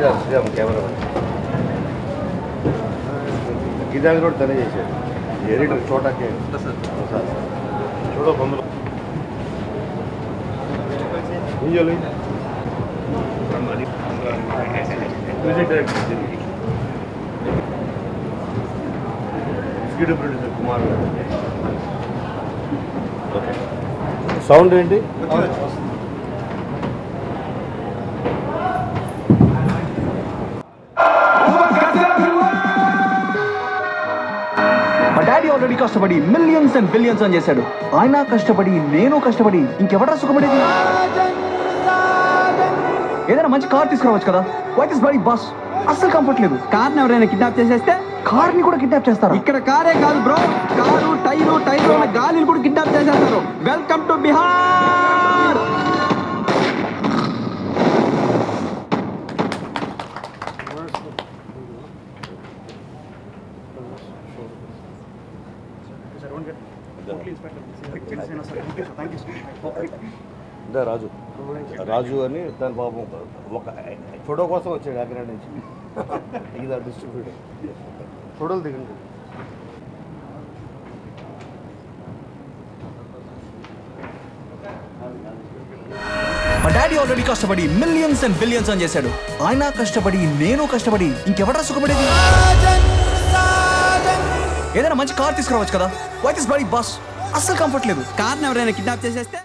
Sriram Sriram camera గిరిజాంగ్ రోడ్ తనే చేశాడు ఎడిటర్ చోటాకే చూడ పొందలు music director executive producer Kumar sound ఏంటి? డాడీ ఆల్రెడీ కష్టపడి మిలియన్స్ అండ్ బిలియన్స్ అని చేశాడు. ఆయన కష్టపడి నేను కష్టపడి ఇంకెవరా సుఖపడేది? ఏదైనా మంచి కార్ తీసుకురావచ్చు కదా? వాట్ ఇస్ బడి బస్ అస్సలు కంఫర్ట్ లేదు. కార్ ఎవరైనా కిడ్నాప్ చేసేస్తే? కార్ని కూడా కిడ్నాప్ చేస్తారు? ఇక్కడ కారే కాదు బ్రో. కారు టైరు టైరు గాలిని కూడా కిడ్నాప్ చేసేస్తారు. వెల్కమ్ టు బిహార్ ఇదే రాజు రాజు అని తన పాపం ఒక ఫోటో కోసం వచ్చాడు కాకినాడ నుంచి. ఇది డిస్ట్రిబ్యూటర్ ఫోటోలు దిగండి. మా డాడీ ఆల్రెడీ కష్టపడి మిలియన్స్ అండ్ బిలియన్స్ అని చేశాడు. ఆయన కష్టపడి నేను కష్టపడి ఇంకెవరా సుఖపడేది? ఏదైనా మంచి కార్ తీసుకురావచ్చు కదా? వైట్ ఇస్ బడి బస్ అస్సలు కంఫర్ట్ లేదు. కార్ని ఎవరైనా కిడ్నాప్ చేసేస్తే?